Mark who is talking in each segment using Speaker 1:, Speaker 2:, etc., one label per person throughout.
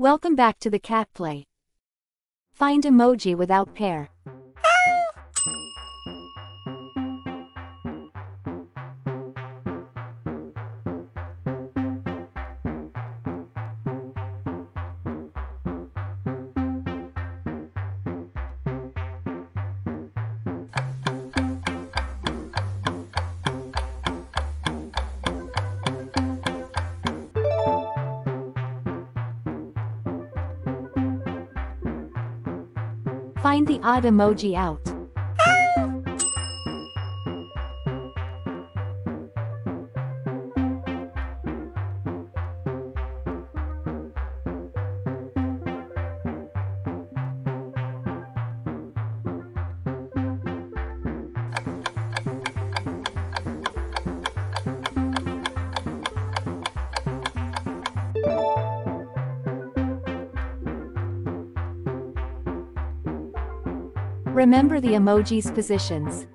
Speaker 1: Welcome back to the CatPlay. Find emoji without pair. Find the odd emoji out. Remember the emoji's positions.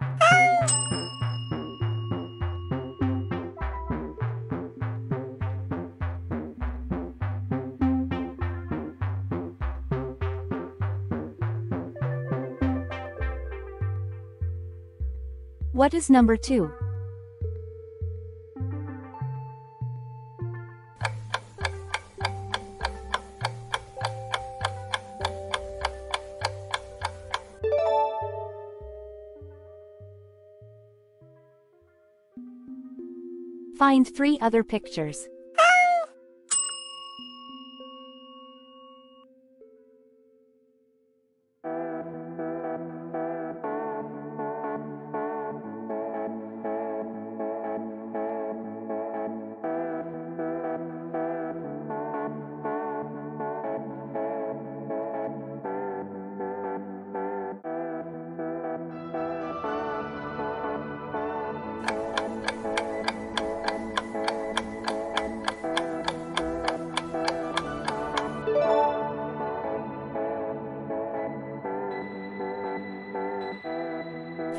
Speaker 1: What is number 2? Find three other pictures.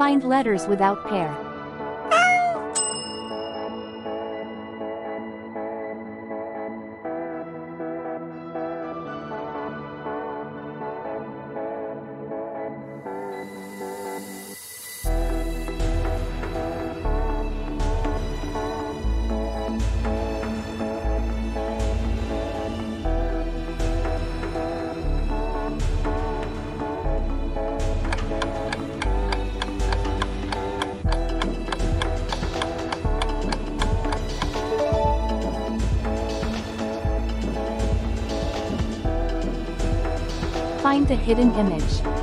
Speaker 1: Find letters without pair. Find the hidden image.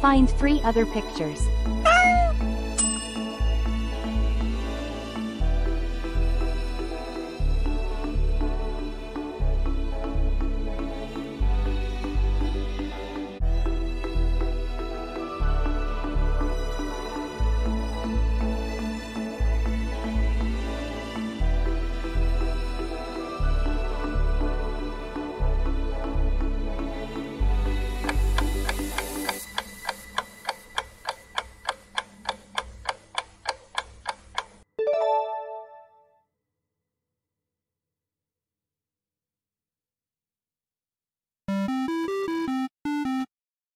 Speaker 1: Find three other pictures.